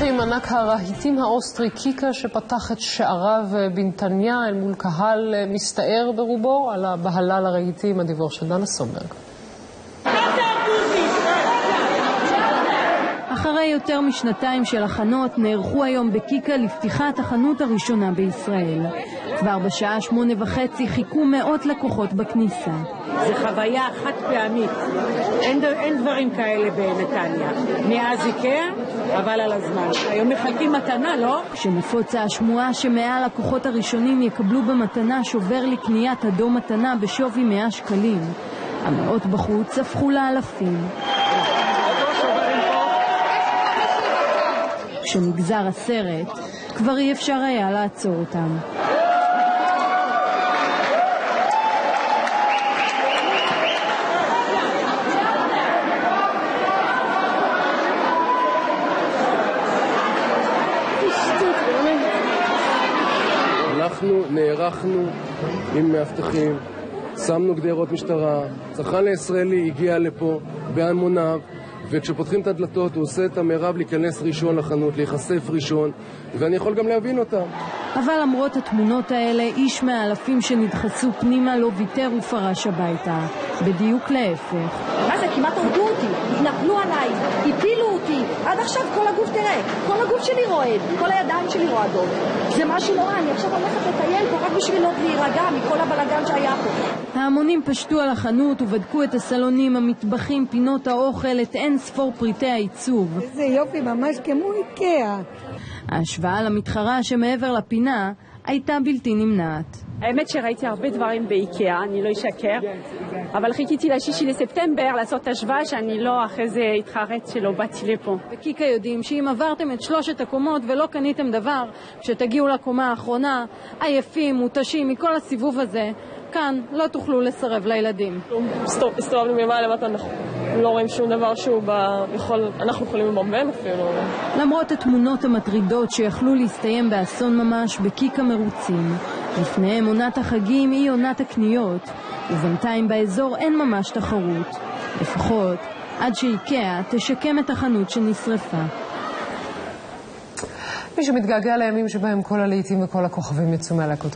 עם ענק הרהיטים האוסטרי קיקה שפתח את שעריו בנתניה אל מול קהל מסתער ברובו על הבהלה לרהיטים, הדיווח של דנה סומברג. אחרי יותר משנתיים של הכנות נערכו היום בקיקה לפתיחת החנות הראשונה בישראל. כבר בשעה שמונה וחצי חיכו מאות לקוחות בכניסה. זה חוויה חד פעמית, אין, אין דברים כאלה בנתניה. מאז איקאה, אבל על הזמן. היום מחלקים מתנה, לא? כשנפוצה השמועה שמאה הלקוחות הראשונים יקבלו במתנה שובר לקניית אדום מתנה בשווי 100 שקלים. המאות בחוץ הפכו לאלפים. כשנגזר הסרט, כבר אי אפשר היה לעצור אותם. הלכנו, נערכנו עם מאבטחים, שמנו גדרות משטרה, צרכן הישראלי הגיע לפה בהמוניו וכשפותחים את הדלתות הוא עושה את המרב להיכנס ראשון לחנות, להיחשף ראשון ואני יכול גם להבין אותם. אבל למרות התמונות האלה, איש מהאלפים שנדחסו פנימה לא ויתר ופרש הביתה. בדיוק להפך. מה זה? כמעט הרגו אותי, התנפלו עליי, הפילו אותי. עד עכשיו כל הגוף, תראה, כל הגוף שלי רועד, כל הידיים שלי רועדות. זה משהו נורא, אני עכשיו הולכת לטייל פה רק בשביל עוד להירגע מכל הבלגן שהיה פה. ההמונים פשטו על החנות ובדקו את הסלונים, המטבחים, פינות האוכל, את אין ספור פריטי העיצוב. איזה יופי, ממש כמו איקאה. ההשוואה למתחרה שמעבר לפינה הייתה בלתי נמנעת. האמת שראיתי הרבה דברים באיקאה, אני לא אשקר, אבל חיכיתי לשישי לספטמבר לעשות השוואה שאני לא אחרי זה אתחרט שלא באתי לפה. בקיקה יודעים שאם עברתם את שלושת הקומות ולא קניתם דבר, כשתגיעו לקומה האחרונה, עייפים, מותשים מכל הסיבוב הזה, כאן לא תוכלו לסרב לילדים. הסתובבנו ממעלה למטה, אנחנו לא רואים שום דבר שהוא יכול, אנחנו יכולים לממן אפילו. למרות התמונות המטרידות שיכלו להסתיים באסון ממש, בקיקה מרוצים. לפניהם עונת החגים היא עונת הקניות, ובינתיים באזור אין ממש תחרות. לפחות עד שאיקאה תשקם את החנות שנשרפה. מי שמתגעגע לימים שבהם כל הלהיטים וכל הכוכבים יצאו מהלהקות